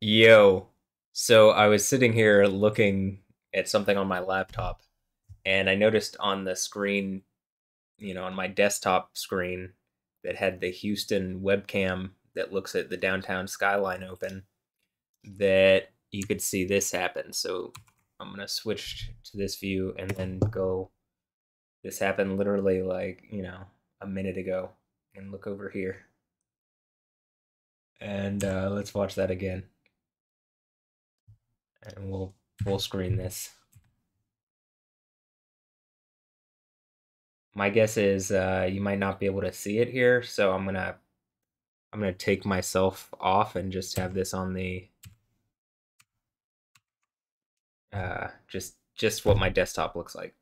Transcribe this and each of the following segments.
Yo. So I was sitting here looking at something on my laptop, and I noticed on the screen, you know, on my desktop screen that had the Houston webcam that looks at the downtown skyline open, that you could see this happen. So I'm going to switch to this view and then go. This happened literally like, you know, a minute ago. And look over here. And uh, let's watch that again and we'll full screen this. My guess is uh, you might not be able to see it here, so I'm gonna I'm gonna take myself off and just have this on the uh, just just what my desktop looks like.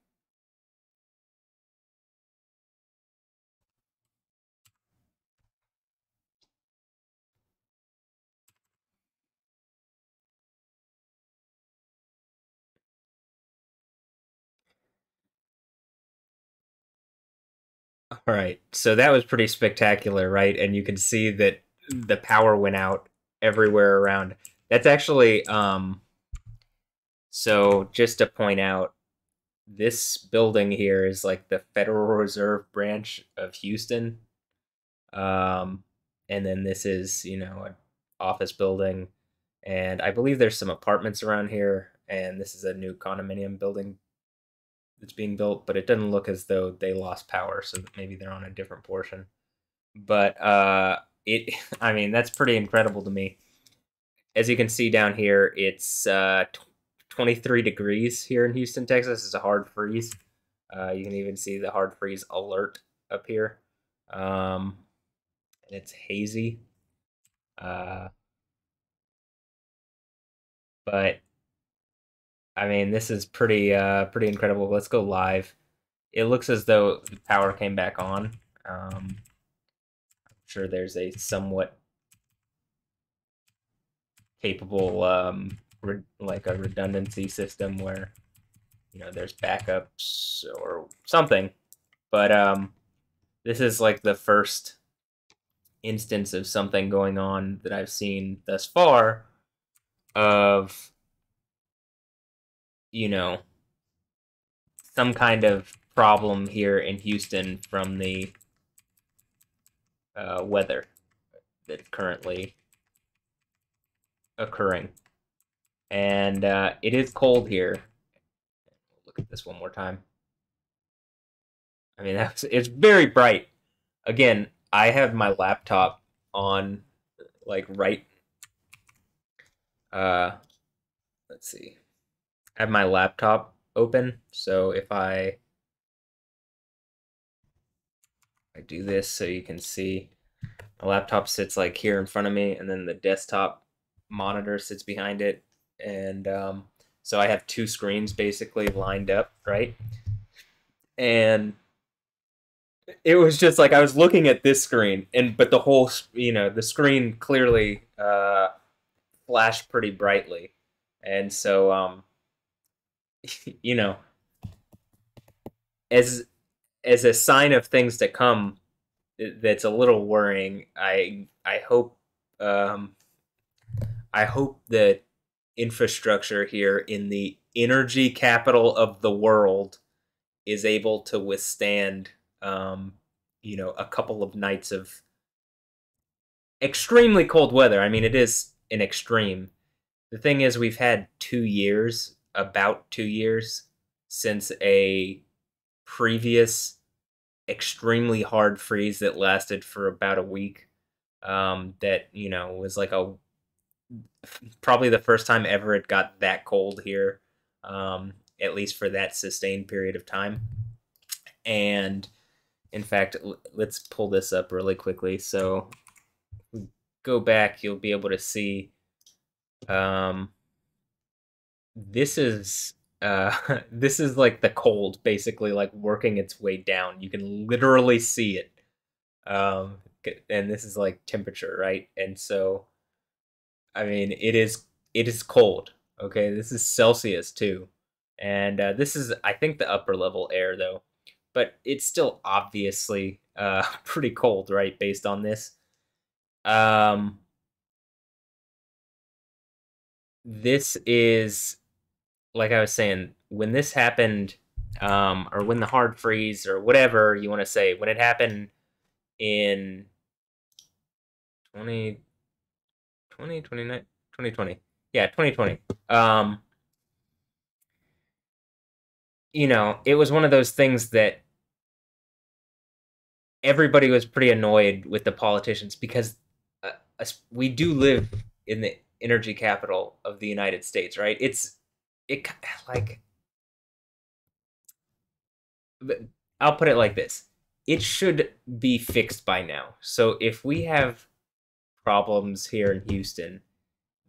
All right. So that was pretty spectacular, right? And you can see that the power went out everywhere around. That's actually um so just to point out this building here is like the Federal Reserve branch of Houston. Um and then this is, you know, an office building and I believe there's some apartments around here and this is a new condominium building that's being built, but it doesn't look as though they lost power, so maybe they're on a different portion. But uh, it, I mean, that's pretty incredible to me. As you can see down here, it's uh, 23 degrees here in Houston, Texas. It's a hard freeze. Uh, you can even see the hard freeze alert up here. Um, and it's hazy. Uh, but I mean, this is pretty uh pretty incredible. Let's go live. It looks as though the power came back on. Um, I'm sure there's a somewhat capable um like a redundancy system where you know there's backups or something. But um this is like the first instance of something going on that I've seen thus far of you know, some kind of problem here in Houston from the uh, weather that's currently occurring. And uh, it is cold here. Look at this one more time. I mean, that's it's very bright. Again, I have my laptop on, like right. Uh, let's see have my laptop open. So if I I do this so you can see my laptop sits like here in front of me and then the desktop monitor sits behind it and um, so I have two screens basically lined up, right? And it was just like I was looking at this screen and but the whole you know the screen clearly uh, flashed pretty brightly and so um, you know, as as a sign of things to come, that's a little worrying. I I hope um, I hope that infrastructure here in the energy capital of the world is able to withstand um, you know a couple of nights of extremely cold weather. I mean, it is an extreme. The thing is, we've had two years about two years since a previous extremely hard freeze that lasted for about a week. Um, that you know was like a probably the first time ever it got that cold here, um, at least for that sustained period of time. And in fact, let's pull this up really quickly. So go back, you'll be able to see. Um, this is uh this is like the cold basically like working its way down. You can literally see it um and this is like temperature right? And so i mean it is it is cold okay? This is celsius too. And uh, this is i think the upper level air though. But it's still obviously uh pretty cold right based on this. Um this is like I was saying, when this happened, um, or when the hard freeze or whatever you want to say, when it happened in 20, 20, 2020. Yeah, 2020. Um, you know, it was one of those things that everybody was pretty annoyed with the politicians because uh, we do live in the energy capital of the United States, right? It's it like I'll put it like this. It should be fixed by now. So if we have problems here in Houston,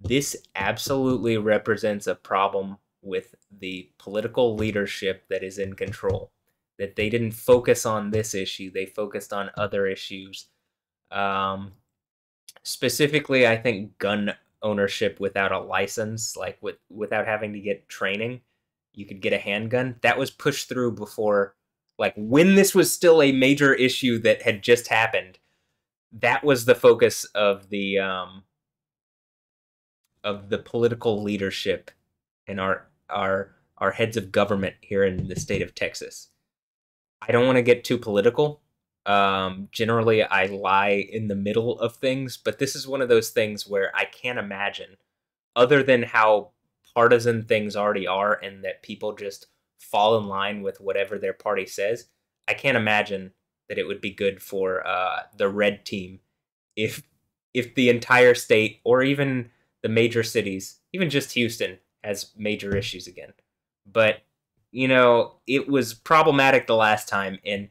this absolutely represents a problem with the political leadership that is in control. That they didn't focus on this issue, they focused on other issues. Um, specifically, I think gun ownership without a license, like with without having to get training, you could get a handgun. That was pushed through before, like when this was still a major issue that had just happened. That was the focus of the um, of the political leadership and our our our heads of government here in the state of Texas. I don't want to get too political. Um, generally, I lie in the middle of things, but this is one of those things where I can't imagine, other than how partisan things already are and that people just fall in line with whatever their party says. I can't imagine that it would be good for uh, the red team if if the entire state or even the major cities, even just Houston, has major issues again. But you know, it was problematic the last time, and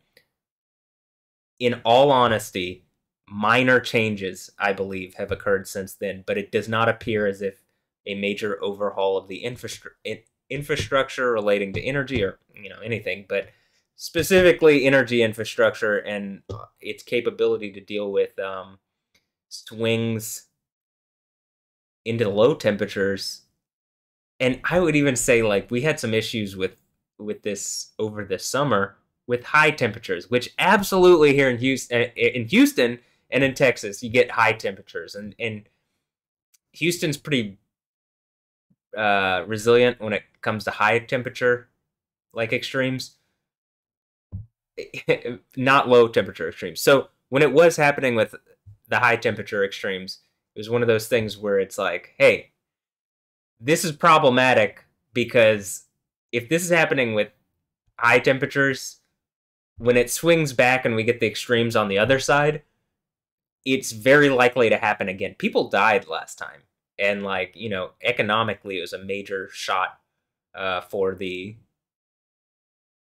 in all honesty, minor changes, I believe, have occurred since then, but it does not appear as if a major overhaul of the infrastru- infrastructure relating to energy or you know anything, but specifically energy infrastructure and its capability to deal with um, swings into low temperatures. And I would even say like we had some issues with with this over the summer with high temperatures, which absolutely here in Houston, eh, eh, in Houston and in Texas, you get high temperatures, and and Houston's pretty uh, resilient when it comes to high temperature like extremes, not low temperature extremes. So when it was happening with the high temperature extremes, it was one of those things where it's like, hey, this is problematic because if this is happening with high temperatures when it swings back and we get the extremes on the other side, it's very likely to happen again. People died last time, and like you know, economically, it was a major shot uh, for the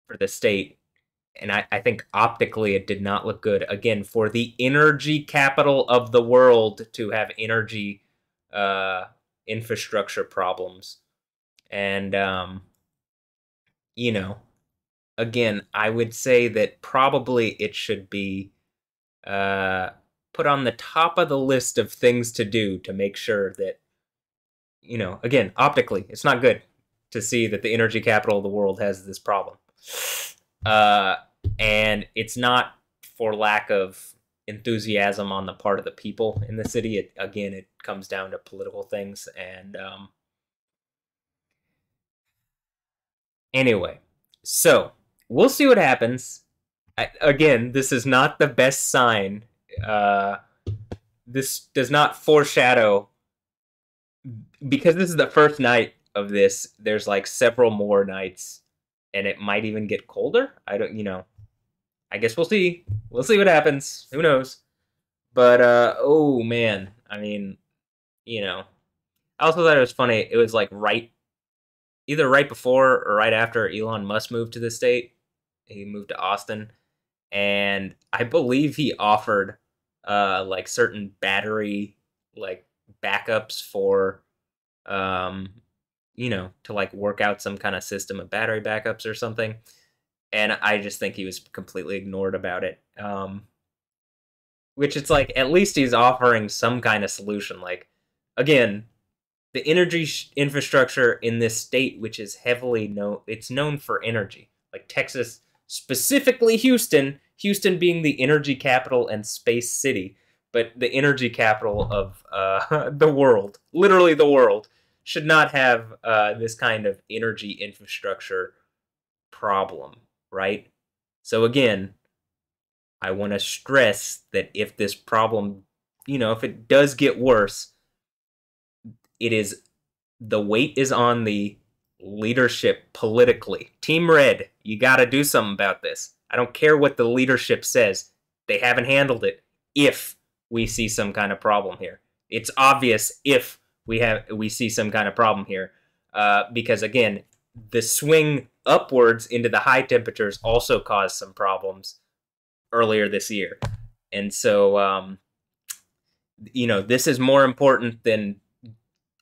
for the state. And I, I think optically it did not look good. Again, for the energy capital of the world to have energy uh, infrastructure problems. And, um, you know, again, I would say that probably it should be uh, put on the top of the list of things to do to make sure that, you know, again, optically, it's not good to see that the energy capital of the world has this problem. Uh, and it's not for lack of enthusiasm on the part of the people in the city. It, again, it comes down to political things. And um, anyway, so we'll see what happens. I, again, this is not the best sign. Uh, this does not foreshadow because this is the first night of this. There's like several more nights, and it might even get colder. I don't, you know. I guess we'll see. We'll see what happens. Who knows? But uh, oh man, I mean, you know, I also thought it was funny. It was like right, either right before or right after Elon Musk moved to the state he moved to Austin, and I believe he offered uh like certain battery like backups for um you know to like work out some kind of system of battery backups or something and i just think he was completely ignored about it um which it's like at least he's offering some kind of solution like again the energy sh- infrastructure in this state which is heavily known it's known for energy like texas specifically Houston, Houston being the energy capital and space city, but the energy capital of uh, the world, literally the world. should not have uh, this kind of energy infrastructure problem, right? So again, I want to stress that if this problem, you know, if it does get worse, it is the weight is on the leadership politically. Team Red, you got to do something about this. I don't care what the leadership says. They haven't handled it. If we see some kind of problem here, it's obvious if we have we see some kind of problem here, uh, because again, the swing upwards into the high temperatures also caused some problems earlier this year, and so um, you know this is more important than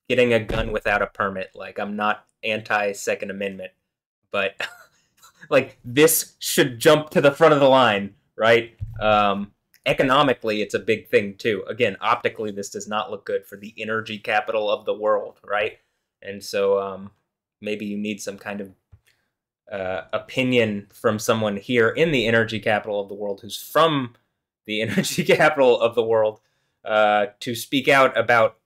getting a gun without a permit. Like I'm not anti Second Amendment, but like this should jump to the front of the line, right? Um, economically, it's a big thing too. Again, optically, this does not look good for the energy capital of the world, right? And so um, maybe you need some kind of uh, opinion from someone here in the energy capital of the world who's from the energy capital of the world uh, to speak out about,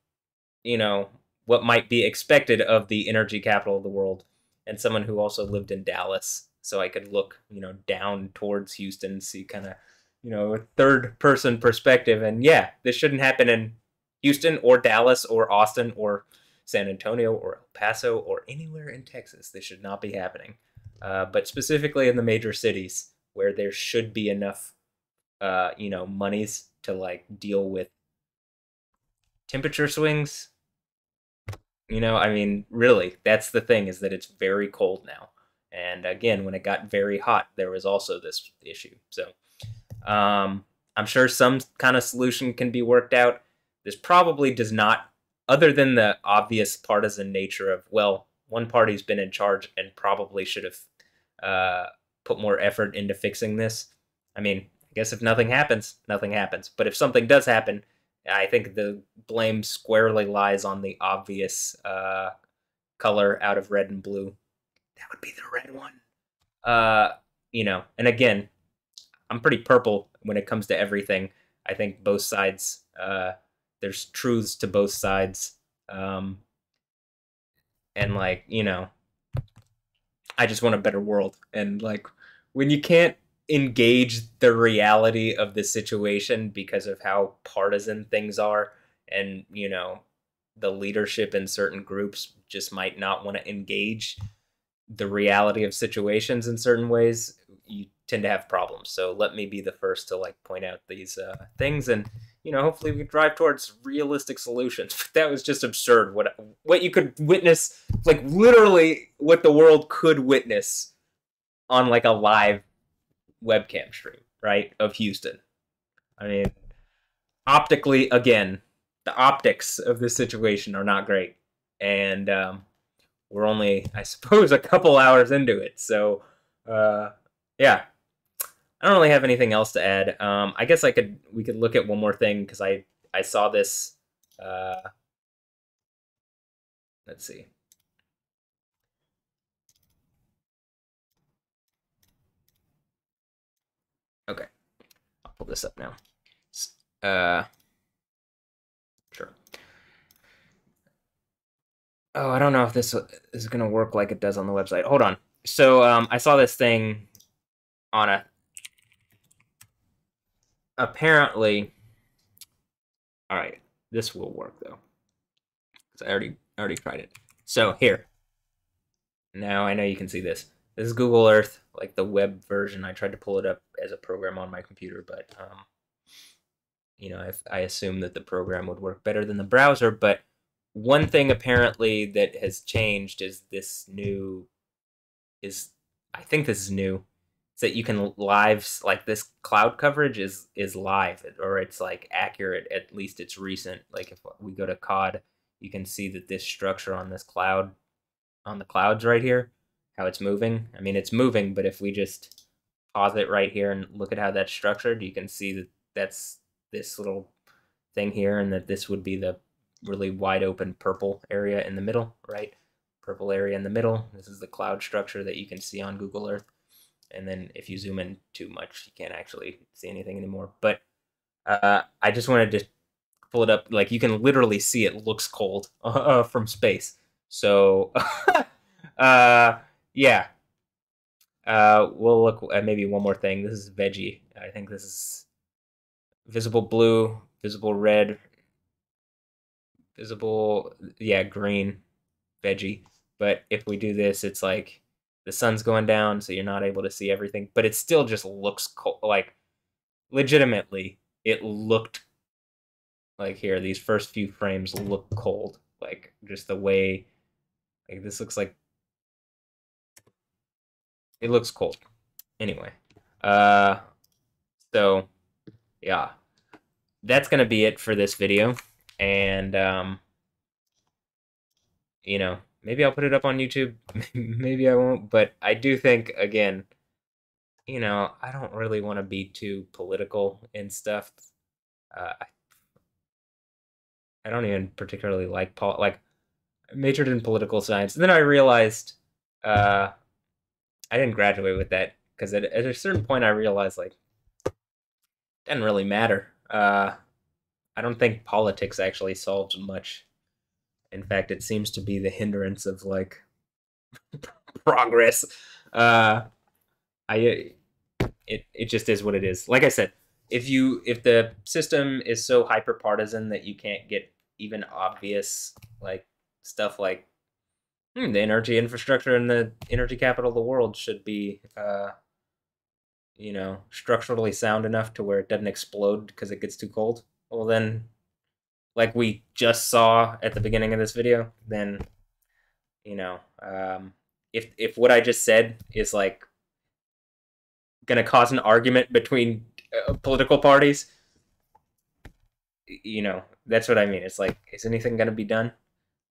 you know, what might be expected of the energy capital of the world, and someone who also lived in Dallas, so I could look, you know, down towards Houston, see kind of, you know, a third person perspective. And yeah, this shouldn't happen in Houston or Dallas or Austin or San Antonio or El Paso or anywhere in Texas. This should not be happening. Uh, but specifically in the major cities where there should be enough, uh, you know, monies to like deal with temperature swings you know, I mean, really, that's the thing is that it's very cold now. And again, when it got very hot, there was also this issue. So um, I'm sure some kind of solution can be worked out. This probably does not, other than the obvious partisan nature of, well, one party's been in charge and probably should have uh, put more effort into fixing this. I mean, I guess if nothing happens, nothing happens. But if something does happen, I think the blame squarely lies on the obvious uh, color out of red and blue. That would be the red one. Uh, you know, and again, I'm pretty purple when it comes to everything. I think both sides, uh, there's truths to both sides. Um, and like, you know, I just want a better world. And like, when you can't engage the reality of the situation because of how partisan things are and you know the leadership in certain groups just might not want to engage the reality of situations in certain ways you tend to have problems. So let me be the first to like point out these uh, things and you know hopefully we drive towards realistic solutions. But that was just absurd. What what you could witness like literally what the world could witness on like a live webcam stream, right, of Houston. I mean, optically, again, the optics of this situation are not great, and um, we're only, I suppose, a couple hours into it. So, uh, yeah, I don't really have anything else to add. Um, I guess I could we could look at one more thing because I I saw this. Uh, let's see. Okay. I'll pull this up now. Uh, sure. Oh, I don't know if this is going to work like it does on the website. Hold on. So um, I saw this thing on a. Apparently. All right, this will work though. Cause I already already tried it. So here. Now I know you can see this. This is Google Earth, like the web version. I tried to pull it up as a program on my computer, but um, you know, I, I assume that the program would work better than the browser. But one thing apparently that has changed is this new is I think this is new. Is that you can live like this cloud coverage is is live or it's like accurate. At least it's recent. Like if we go to COD, you can see that this structure on this cloud on the clouds right here how it's moving. I mean, it's moving, but if we just pause it right here and look at how that's structured, you can see that that's this little thing here and that this would be the really wide open purple area in the middle, right? Purple area in the middle. This is the cloud structure that you can see on Google Earth. And then if you zoom in too much, you can't actually see anything anymore. But uh, I just wanted to pull it up. Like you can literally see it looks cold uh, from space. So, uh, yeah. Uh, we'll look at maybe one more thing. This is veggie. I think this is visible blue, visible red, visible, yeah, green, veggie. But if we do this, it's like the sun's going down, so you're not able to see everything. But it still just looks cold. Like, legitimately, it looked like here. These first few frames look cold. Like just the way, like this looks like it looks cold. Anyway, uh, so yeah, that's gonna be it for this video, and um, you know, maybe I'll put it up on YouTube, maybe I won't, but I do think again, you know, I don't really want to be too political and stuff. Uh, I don't even particularly like pol like I majored in political science, and then I realized uh, I didn't graduate with that because at, at a certain point I realized like it didn't really matter. Uh, I don't think politics actually solves much. In fact, it seems to be the hindrance of like progress. Uh, I it it just is what it is. Like I said, if you if the system is so hyper partisan that you can't get even obvious like stuff like hmm, the energy infrastructure and the energy capital of the world should be uh, you know structurally sound enough to where it doesn't explode because it gets too cold well then like we just saw at the beginning of this video then you know um, if if what i just said is like gonna cause an argument between uh, political parties you know that's what i mean. It's like is anything gonna be done?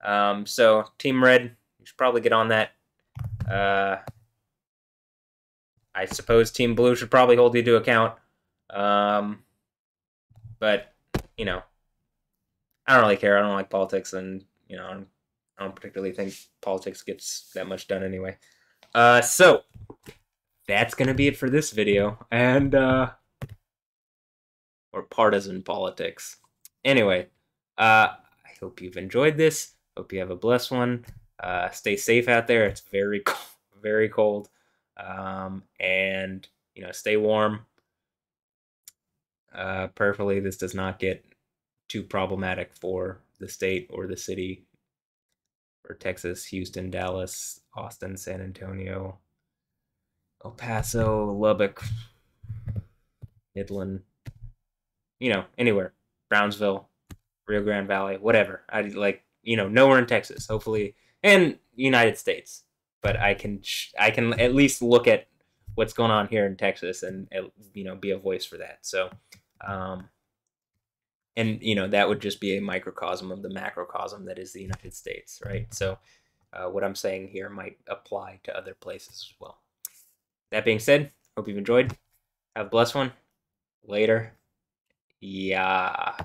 Um, so team red you should probably get on that. Uh, i suppose team blue should probably hold you to account. Um, but you know i don't really care. I don't like politics and you know i don't particularly think politics gets that much done anyway. Uh, so that's gonna be it for this video and uh or partisan politics. Anyway uh i hope you've enjoyed this. Hope you have a blessed one. Uh stay safe out there. It's very very cold. Um and you know stay warm uh prayerfully this does not get too problematic for the state or the city or texas houston dallas austin san antonio El Paso, Lubbock, Midland, you know, anywhere, Brownsville, Rio Grande Valley, whatever. I like, you know, nowhere in Texas, hopefully, and United States. But I can, I can at least look at what's going on here in Texas and you know be a voice for that. So, um, and you know that would just be a microcosm of the macrocosm that is the United States, right? So, uh, what I'm saying here might apply to other places as well. That being said, hope you've enjoyed. Have a blessed one. Later. Yeah.